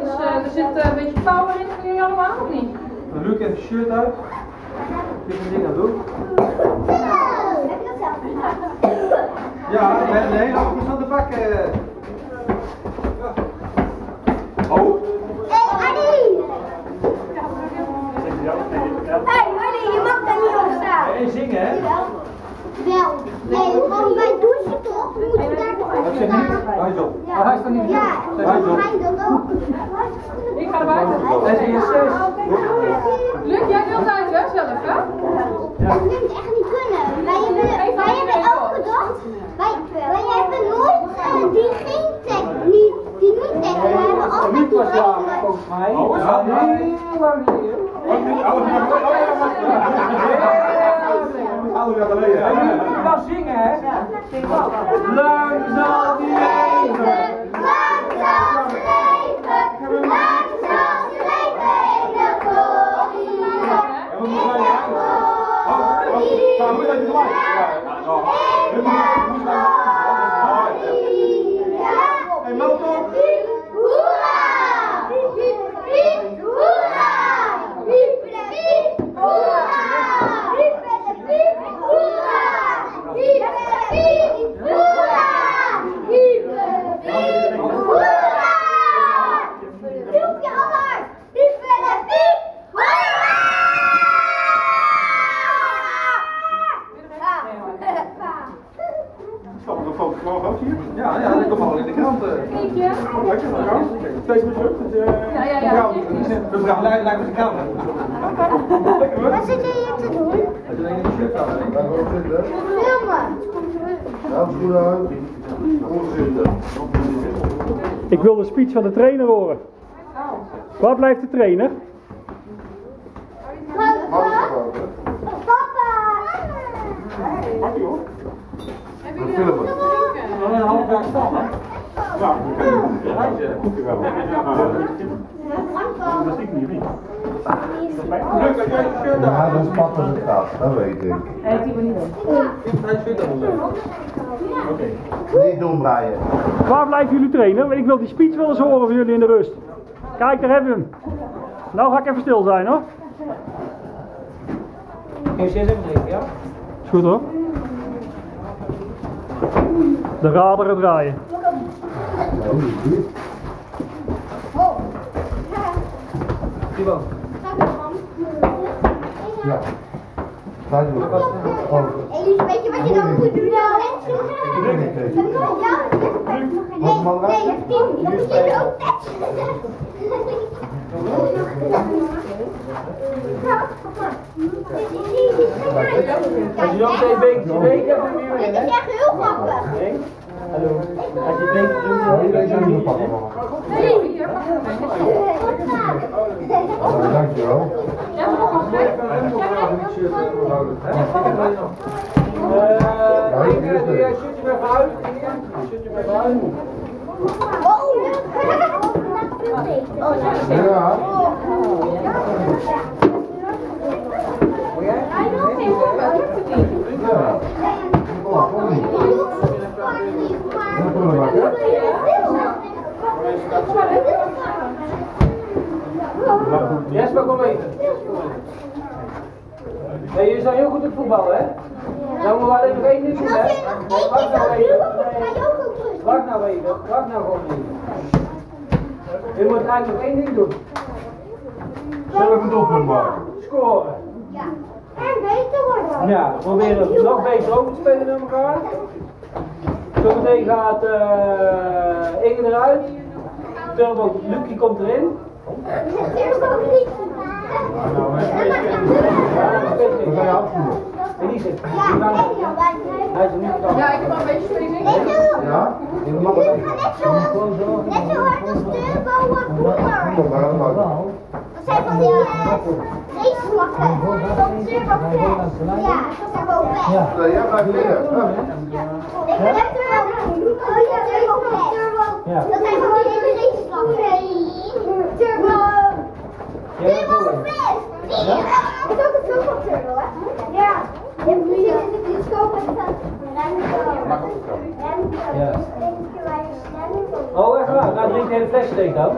Dus eh, er zit eh, een beetje power in voor jullie allemaal, of niet? Luc heeft zijn shirt uit. Dit een ding aan doen. Heb je dat zelf gedaan? Ja, we hebben een hele hoop van de bak. eh. Oh, Hé, Annie! Hé, Annie, je mag daar niet op staan. en zingen hè? Wel. Nee, want wij douchen toch? We moeten daar toch Dat op staan? Hij is niet. Ik ga buiten. Luc, jij wilt uit hè, zelf, hè? Dat moet echt niet kunnen. Wij hebben, wij hebben elke dag, wij, wij hebben nooit eh, die geen tech, die, die niet tech, we hebben altijd die regelen. volgens mij. Oh, is dat heel lang geleden. Alle jaar geleden. En nu wel zingen, hè? Lang de glorie. In de glorie. Hey, Melton. Eh. Steeds meer terug. Het, eh, Ja, ja, ja. vrouw lijkt met de krant. Wat zit je hier te doen? Shirt aan. hè? Filmen! Ja, goed uit. Ik wil de speech van de trainer horen. Waar blijft de trainer? Papa! Papa! Hebben jullie wat? Een half jaar staan, hè? Ja. Dat niet. Is pad als het gaat, dat weet ik. Hij shirt aan Oké. Niet doen, Brian. Waar blijft jullie trainer? Ik wil die speech wel eens horen van jullie in de rust. Kijk, daar hebben we hem. Nou ga ik even stil zijn hoor. Kun je even drinken, ja? Is goed hoor. De raderen draaien. Ivo. Ja. Daar doe ik. Oh, Elise, weet je wat je dan moet doen? Nou, net zo gaan. Ja, nee, nee, het team. Dan moet je ook Als je dan twee bekertjes weet, dan je weer Dit is echt heel grappig. Hallo. Als je dan ik weet niet hoe papa mama. Nee, hier, pak hem. Oh, dankjewel. Eh, ik doe jij shirtje even uit. Shirtje uit. Oh, Ja. Ja. Oh, kom niet. Dat kunnen we maken. Jesper, kom even. Nee, je zijn heel goed op voetballen, hè? Nou, moeten we alleen nog één ding doen, hè? Nee, wacht nou even. Nee, wacht nou even. Wacht nou gewoon even. Je moet eigenlijk nog één ding doen. Zelf een doelpunt maken. Scoren. En beter worden. Ja, we proberen nog beter over te spelen met elkaar. Zometeen gaat eh Inge eruit. Turbo Lucky komt erin. Ja, ik niet. Ja, ik heb al een beetje springen. Ja? Dit gaat net zo, hard als Turbo. Kom, maken. Dat zijn van die raceslakken. Van Turbo. Ja, dat zijn wel weg. Nee, jij blijft liggen. Ja. Ik ben net Turbo Oh ja, Turbo Flash. Ja. Dat zijn van die hele raceslakken. Turbo. Jij bent Turbo zo. Flash. Ja. Dat is ook een film van Turbo, hè? Ja. Je hebt gezien in de bioscoop en dat. Ja. Oh, echt waar? Nou, drink de hele fles steekt dan.